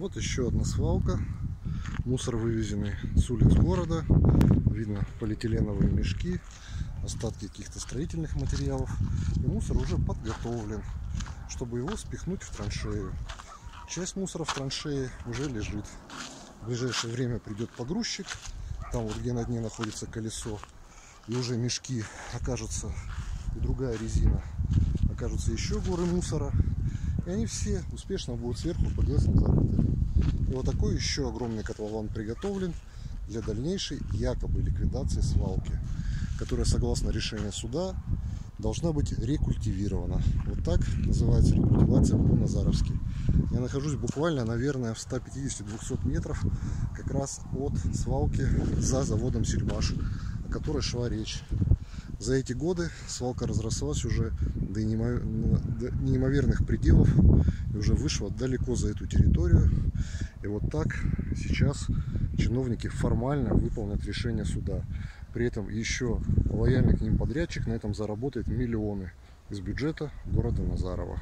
Вот еще одна свалка. Мусор вывезенный с улиц города. Видно полиэтиленовые мешки, остатки каких-то строительных материалов. И мусор уже подготовлен, чтобы его спихнуть в траншею. Часть мусора в траншее уже лежит. В ближайшее время придет погрузчик. Там вот где на дне находится колесо. И уже мешки окажутся, и другая резина, окажутся еще горы мусора. И они все успешно будут сверху под лесом закрыты. И вот такой еще огромный котлован приготовлен для дальнейшей якобы ликвидации свалки, которая, согласно решению суда, должна быть рекультивирована. Вот так называется рекультивация по-назаровски. Я нахожусь буквально, наверное, в 150-200 метров как раз от свалки за заводом Сельмаш, о которой шла речь. За эти годы свалка разрослась уже до неимоверных пределов и уже вышла далеко за эту территорию. И вот так сейчас чиновники формально выполнят решение суда. При этом еще лояльный к ним подрядчик на этом заработает миллионы из бюджета города Назарова.